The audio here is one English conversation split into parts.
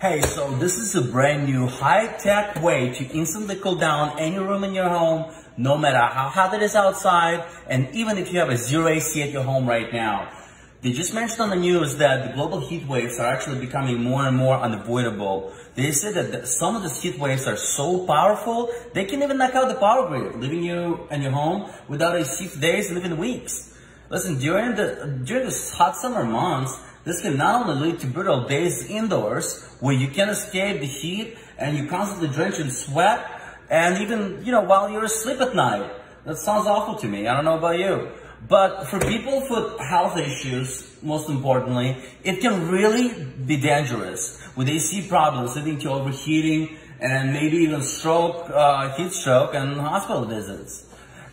Hey, so this is a brand new high-tech way to instantly cool down any room in your home, no matter how hot it is outside, and even if you have a zero AC at your home right now. They just mentioned on the news that the global heat waves are actually becoming more and more unavoidable. They say that some of these heat waves are so powerful, they can even knock out the power grid, leaving you and your home without AC for days and even weeks. Listen, during the during this hot summer months, this can not only lead to brutal days indoors where you can't escape the heat and you constantly drench in sweat and even, you know, while you're asleep at night. That sounds awful to me. I don't know about you. But for people with health issues, most importantly, it can really be dangerous with AC problems leading to overheating and maybe even stroke, uh, heat stroke and hospital visits.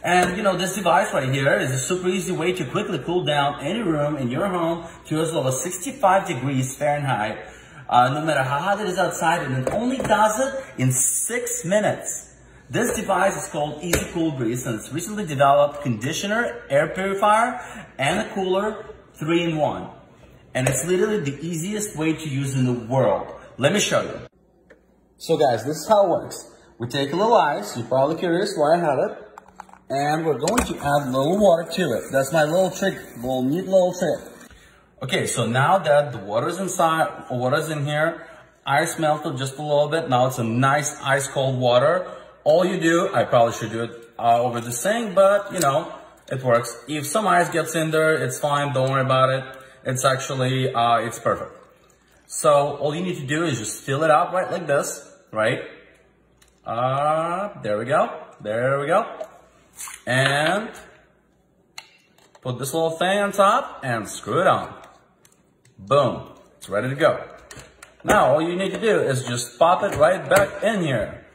And you know, this device right here is a super easy way to quickly cool down any room in your home to as low as 65 degrees Fahrenheit, uh, no matter how hot it is outside, and it only does it in six minutes. This device is called Easy Cool Breeze, and it's recently developed conditioner, air purifier, and a cooler, three in one. And it's literally the easiest way to use in the world. Let me show you. So guys, this is how it works. We take a little ice, you're probably curious why I have it and we're going to add a little water to it. That's my little trick, little neat little trick. Okay, so now that the water's inside, water's in here, ice melted just a little bit. Now it's a nice ice cold water. All you do, I probably should do it uh, over the sink, but you know, it works. If some ice gets in there, it's fine. Don't worry about it. It's actually, uh, it's perfect. So all you need to do is just fill it up right like this, right? Uh, there we go. There we go and put this little thing on top and screw it on. Boom, it's ready to go. Now all you need to do is just pop it right back in here.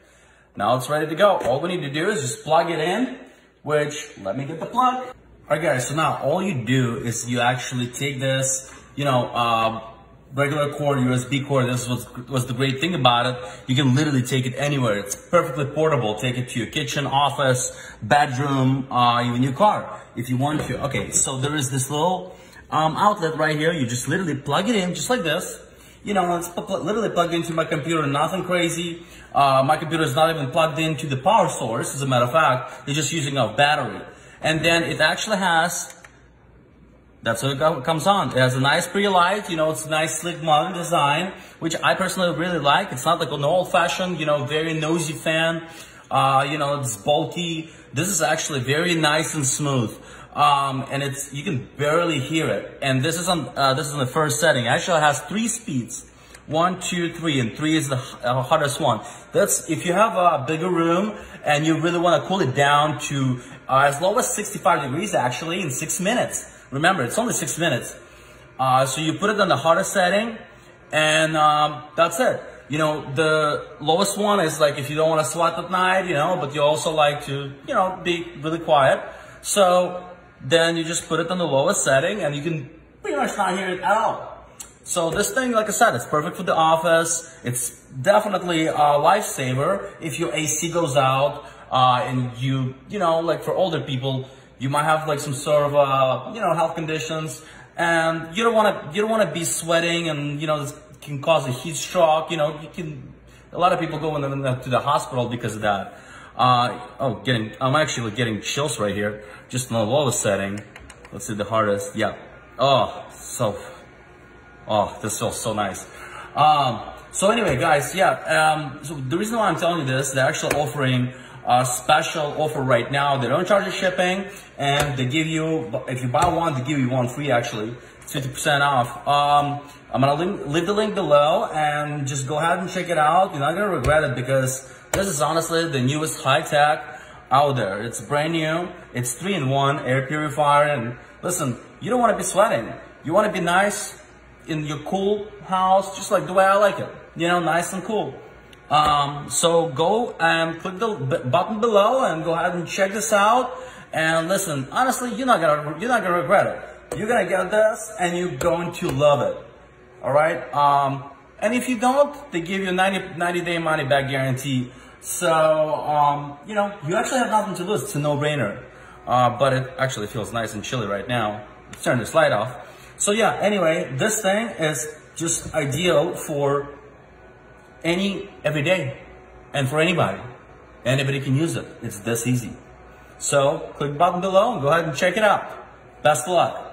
Now it's ready to go. All we need to do is just plug it in, which, let me get the plug. All right guys, so now all you do is you actually take this, you know, uh, regular cord, USB cord, this was, was the great thing about it. You can literally take it anywhere. It's perfectly portable. Take it to your kitchen, office, bedroom, uh, even your car, if you want to. Okay, so there is this little um, outlet right here. You just literally plug it in, just like this. You know, it's literally plugged into my computer, nothing crazy. Uh, my computer is not even plugged into the power source, as a matter of fact. It's just using a battery. And then it actually has that's what it comes on. It has a nice pretty light, you know, it's a nice slick modern design, which I personally really like. It's not like an old fashioned, you know, very nosy fan. Uh, you know, it's bulky. This is actually very nice and smooth. Um, and it's, you can barely hear it. And this is on, uh, this is the first setting. Actually, it has three speeds. One, two, three, and three is the uh, hottest one. That's if you have a bigger room and you really want to cool it down to uh, as low as 65 degrees actually in six minutes. Remember, it's only six minutes. Uh, so you put it on the hottest setting and um, that's it. You know, the lowest one is like if you don't want to sweat at night, you know, but you also like to, you know, be really quiet. So then you just put it on the lowest setting and you can pretty much not hear it at all. So this thing, like I said, it's perfect for the office. It's definitely a lifesaver if your AC goes out uh, and you, you know, like for older people, you might have like some sort of, uh, you know, health conditions and you don't want to, you don't want to be sweating and, you know, this can cause a heat stroke. You know, you can, a lot of people go in the, to the hospital because of that. Uh, oh, getting, I'm actually getting chills right here, just in the lowest setting. Let's see the hardest. Yeah. Oh, so, oh, this feels so nice. Um, so anyway, guys, yeah, um, so the reason why I'm telling you this, they're actually offering a special offer right now. They don't charge you shipping and they give you, if you buy one, they give you one free actually. 50% off. Um, I'm gonna link, leave the link below and just go ahead and check it out. You're not gonna regret it because this is honestly the newest high tech out there. It's brand new. It's three in one air purifier. And listen, you don't want to be sweating. You want to be nice in your cool house, just like the way I like it. You know, nice and cool. Um, so go and click the button below and go ahead and check this out. And listen, honestly, you're not gonna you're not gonna regret it. You're gonna get this and you're going to love it. All right. Um, and if you don't, they give you a 90, 90 day money back guarantee. So um, you know you actually have nothing to lose. It's a no brainer. Uh, but it actually feels nice and chilly right now. Let's turn this light off. So yeah. Anyway, this thing is just ideal for any, every day. And for anybody. Anybody can use it. It's this easy. So click the button below and go ahead and check it out. Best of luck.